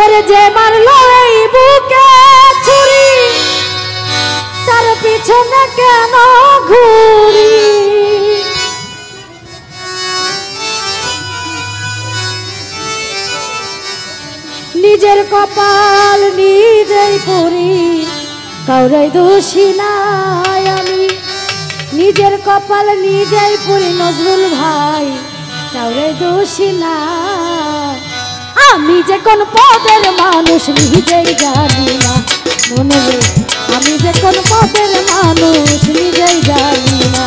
ওরে যে মারলো এই বুকে ছুরি, তার পিছনে কেন ঘুরি? নিজের কপাল নিজেই পড়ি কাউরে দোষী নাই আমি। নিজের কপাল নিজেই পড়ি নজরুল ভাই কাউরে দোষী না আমি যে কোন পদের মানুষ, নিজেই জানি না। মনে আমি যে কোন পদের মানুষ, নিজেই জানি না।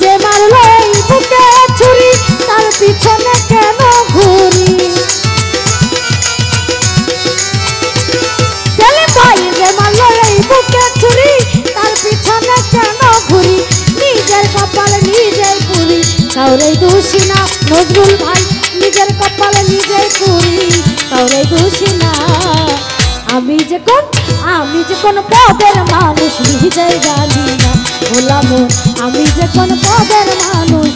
যে মারলো এই বুকে ছুরি, তার পিছনে কেন ঘুরি? যে মারলো এই ছুরি, তার পিছনে কেন ঘুরি? নিজের কপাল নিজেই পুরি কাউরে দোষী না নজরুল ভাই। কোন আমি যে কোন পদের মানুষ নিজেই জানি না বললাম আমি যে কোন পদের মানুষ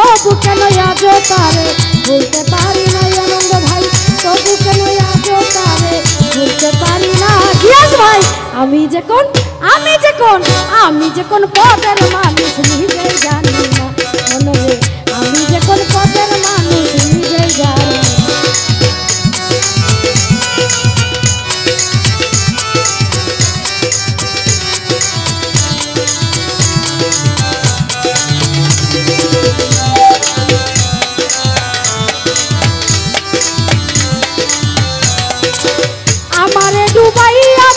তবু কেন আজও তারে বলতে পারি না আনন্দ ভাই তবু কেন আজও তারে বলতে পারি না। গিয়াস ভাই, আমি যে কোন আমি যে কোন আমি যে কোন পদের মানুষ নিজে জানি না। মনে ডুবাইয়া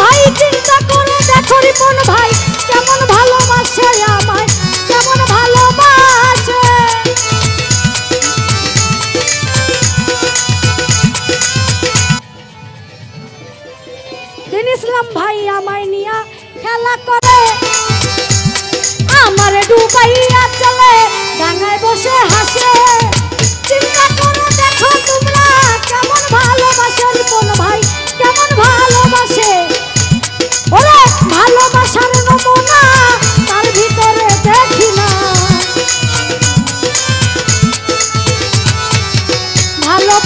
ভাই, চিন্তা করে দেখো ভাই, কেমন ভালোবাসে আমায়, কেমন ভালোবাসে। দিন ইসলাম ভাই আমায় নিয়া খেলা করে। আমারে ডুবাইয়া চলে ডাঙায় বসে হাসে।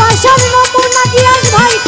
ভালোবাসার নমুনা কি আজ ভাই?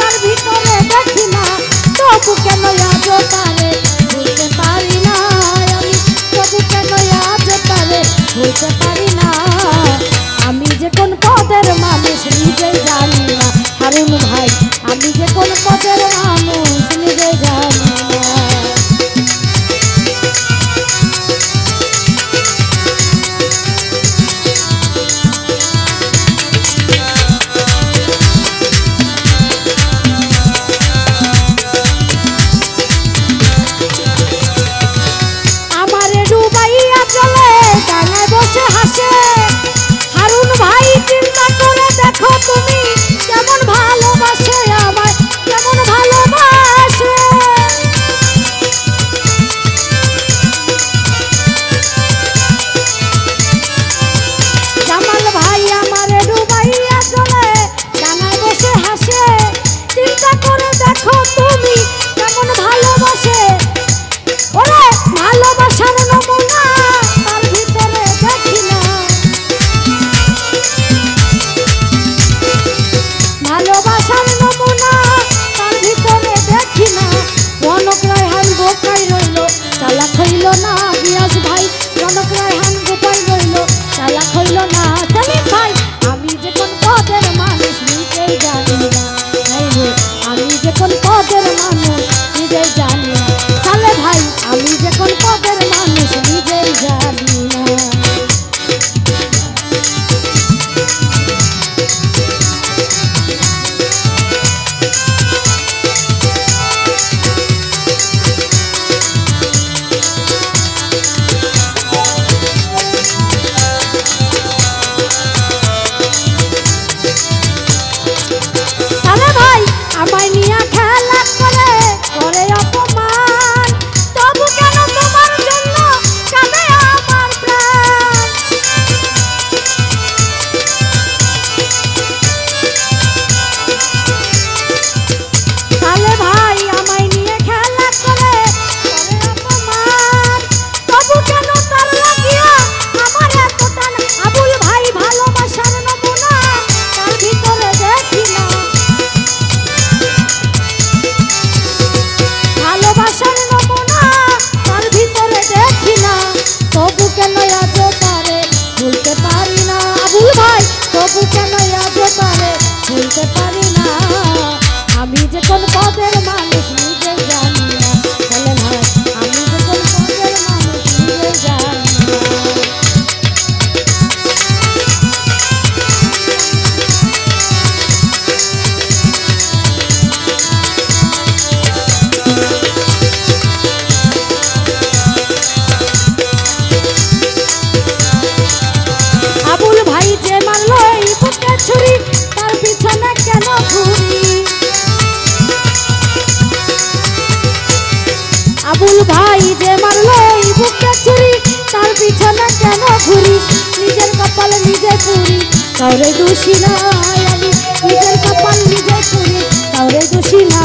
ভাই যে মারলো এই বুকে ছুরি তার পিছনে কেন ঘুরি নিজের কপাল নিজে পুরি কাউরে দোষী নাই আমি। নিজের কপাল নিজে পুরি কাউরে দোষী না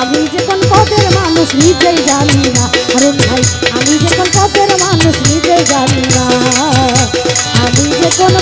আমি যে কোন পদের মানুষ নিজেই জানি না। হারুন ভাই, আমি যে কোন পদের মানুষ নিজেই জানি না। আমি যে কোন